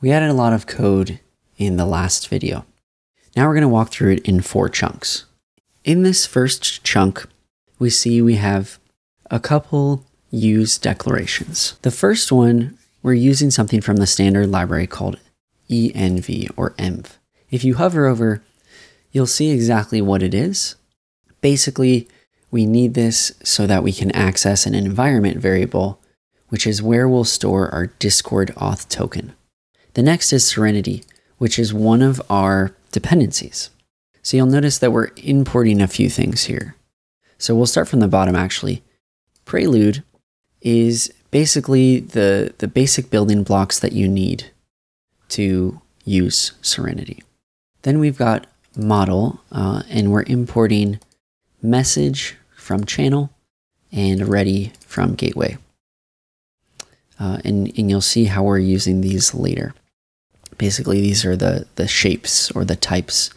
We added a lot of code in the last video. Now we're going to walk through it in four chunks. In this first chunk, we see we have a couple use declarations. The first one, we're using something from the standard library called env or env. If you hover over, you'll see exactly what it is. Basically, we need this so that we can access an environment variable, which is where we'll store our Discord auth token. The next is Serenity, which is one of our dependencies. So you'll notice that we're importing a few things here. So we'll start from the bottom actually. Prelude is basically the, the basic building blocks that you need to use Serenity. Then we've got model, uh, and we're importing message from channel and ready from gateway. Uh, and, and you'll see how we're using these later. Basically, these are the, the shapes or the types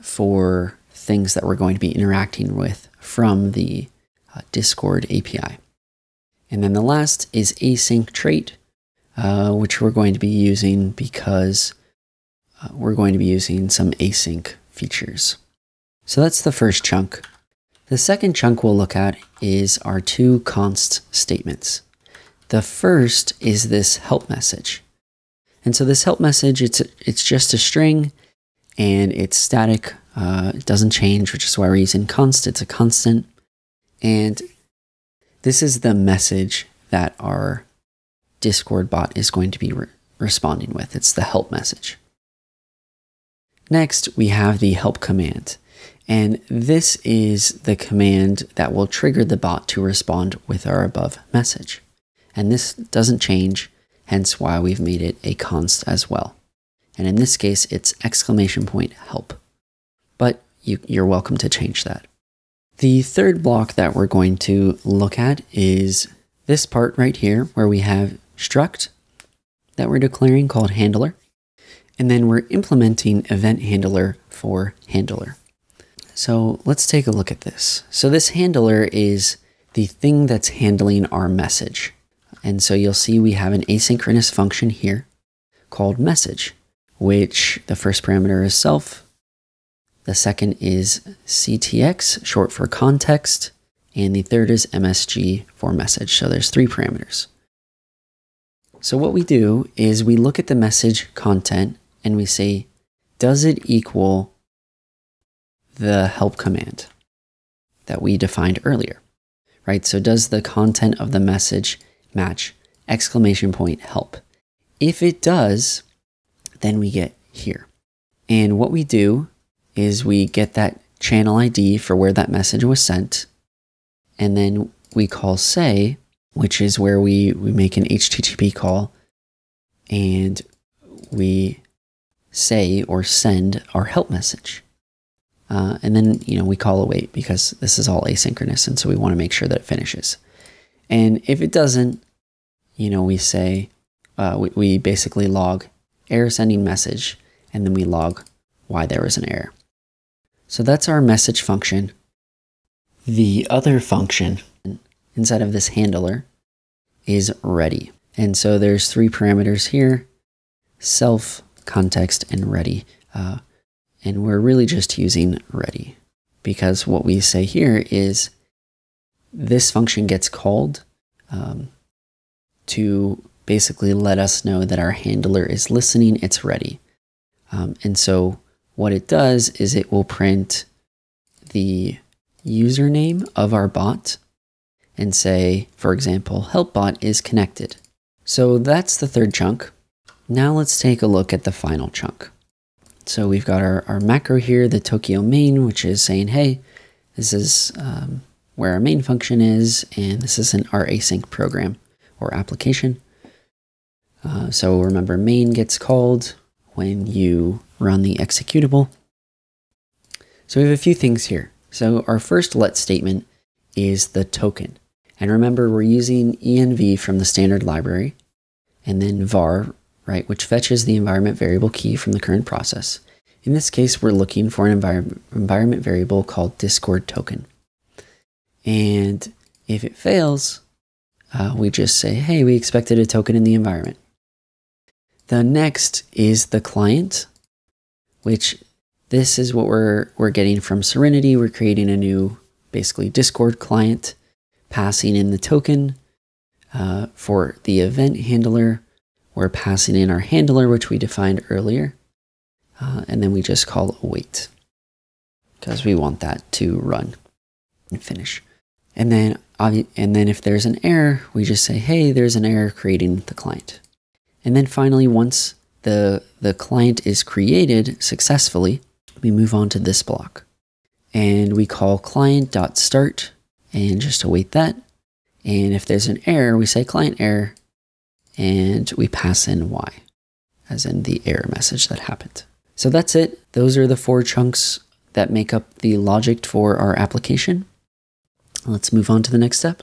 for things that we're going to be interacting with from the uh, Discord API. And then the last is async trait, uh, which we're going to be using because uh, we're going to be using some async features. So that's the first chunk. The second chunk we'll look at is our two const statements. The first is this help message. And so this help message, it's, it's just a string and it's static. Uh, it doesn't change, which is why we're using const. It's a constant. And this is the message that our Discord bot is going to be re responding with. It's the help message. Next, we have the help command. And this is the command that will trigger the bot to respond with our above message. And this doesn't change, hence why we've made it a const as well. And in this case, it's exclamation point help. But you, you're welcome to change that. The third block that we're going to look at is this part right here where we have struct that we're declaring called handler. And then we're implementing event handler for handler. So let's take a look at this. So this handler is the thing that's handling our message. And so you'll see we have an asynchronous function here called message, which the first parameter is self. The second is CTX, short for context. And the third is MSG for message. So there's three parameters. So what we do is we look at the message content and we say, does it equal the help command that we defined earlier, right? So does the content of the message match exclamation point help? If it does, then we get here. And what we do is we get that channel ID for where that message was sent. And then we call say, which is where we, we make an HTTP call and we say or send our help message. Uh, and then, you know, we call await because this is all asynchronous. And so we want to make sure that it finishes. And if it doesn't, you know, we say, uh, we, we basically log error sending message and then we log why there was an error. So that's our message function. The other function inside of this handler is ready. And so there's three parameters here, self, context, and ready. Uh, and we're really just using ready because what we say here is this function gets called um, to basically let us know that our handler is listening, it's ready. Um, and so what it does is it will print the username of our bot and say, for example, helpbot is connected. So that's the third chunk. Now let's take a look at the final chunk. So we've got our, our macro here, the Tokio main, which is saying, hey, this is um, where our main function is, and this is an our async program or application. Uh, so remember, main gets called when you run the executable. So we have a few things here. So our first let statement is the token. And remember, we're using env from the standard library, and then var right, which fetches the environment variable key from the current process. In this case, we're looking for an environment, environment variable called Discord token. And if it fails, uh, we just say, hey, we expected a token in the environment. The next is the client, which this is what we're, we're getting from Serenity. We're creating a new, basically, Discord client, passing in the token uh, for the event handler. We're passing in our handler, which we defined earlier. Uh, and then we just call await because we want that to run and finish. And then, and then if there's an error, we just say, hey, there's an error creating the client. And then finally, once the, the client is created successfully, we move on to this block. And we call client.start and just await that. And if there's an error, we say client error and we pass in why, as in the error message that happened. So that's it. Those are the four chunks that make up the logic for our application. Let's move on to the next step.